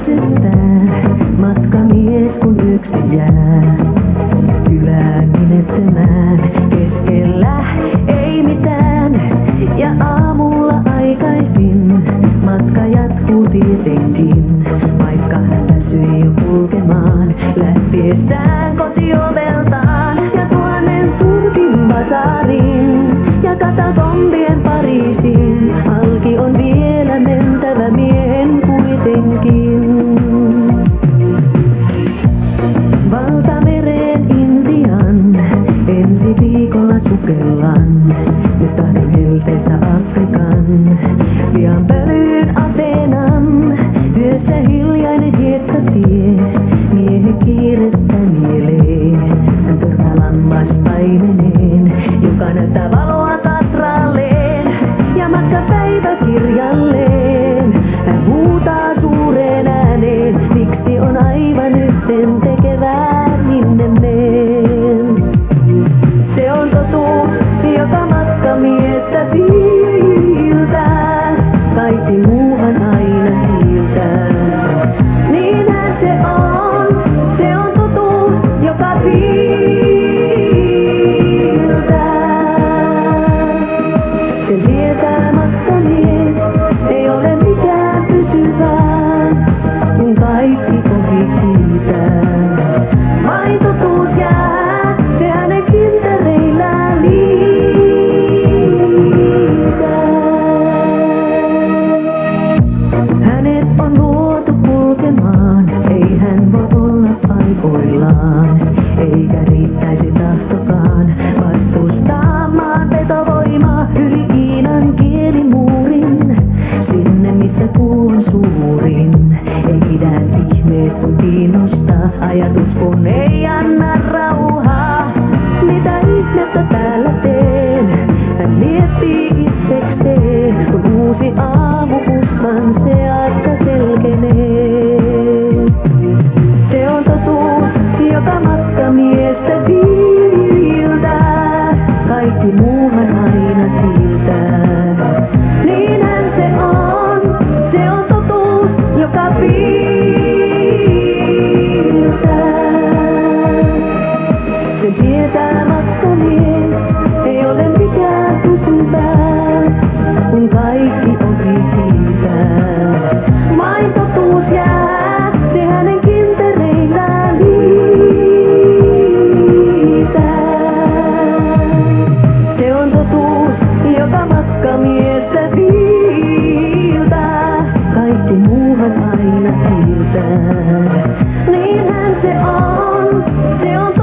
väsyttää, matkamies kun yksi jää. Kylään keskellä ei mitään. Ja aamulla aikaisin, matka jatkuu tietenkin. Vaikka väsyi jo kulkemaan, lähtiessään kotioveltaan. Ja tuhannen turkin basaariin, ja katakombien kuu on suurin. Ei idän ihmeet kun kiinnostaa, ajatus kun ei anna rauhaa. Mitä ihmettä täällä teen? Hän miettii itsekseen, kun uusi aamu usvan seasta selkenee. Se on totuus, joka matkamiestä viiltää. Kaikki muuhan totuus, joka viiltää. Niinhän se on, se on.